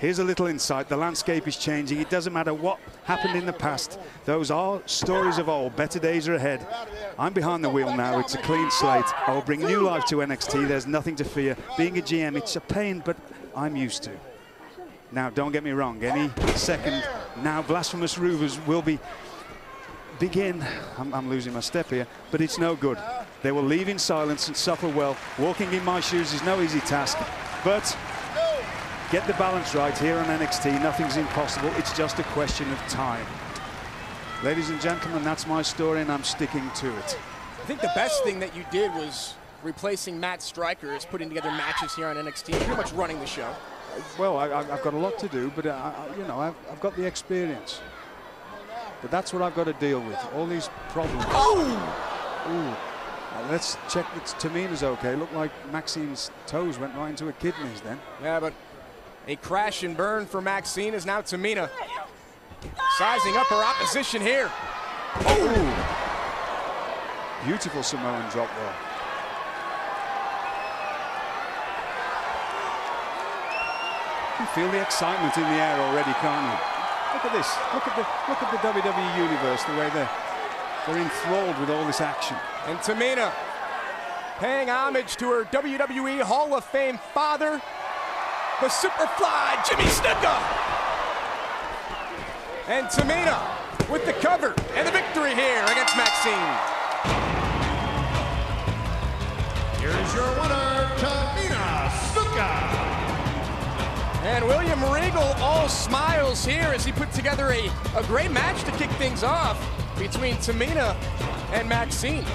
Here's a little insight. The landscape is changing. It doesn't matter what happened in the past. Those are stories of old. Better days are ahead. I'm behind the wheel now. It's a clean slate. I will bring new life to NXT. There's nothing to fear. Being a GM, it's a pain, but I'm used to. Now, don't get me wrong. Any second, now Blasphemous Ruvers will be begin. I'm, I'm, losing my step here, but it's no good. They will leave in silence and suffer well. Walking in my shoes is no easy task, but get the balance right here on NXT. Nothing's impossible. It's just a question of time. Ladies and gentlemen, that's my story, and I'm sticking to it. I think the best thing that you did was replacing Matt Striker as putting together matches here on NXT, pretty much running the show. Well, I, have got a lot to do, but uh, you know, I've, I've got the experience. But that's what I've got to deal with. All these problems. Oh! Ooh. let's check that Tamina's okay. Looked like Maxine's toes went right into her kidneys then. Yeah, but a crash and burn for Maxine is now Tamina. Sizing up her opposition here. Oh! Beautiful Samoan drop there. You feel the excitement in the air already, can't you? Look at this. Look at the look at the WWE universe, the way they're they're enthralled with all this action. And Tamina paying homage to her WWE Hall of Fame father, the Superfly Jimmy Snuka. And Tamina with the cover and the victory here against Maxine. Here's your winner, Tamina Snuka. And William Regal all smiles here as he put together a, a great match to kick things off between Tamina and Maxine.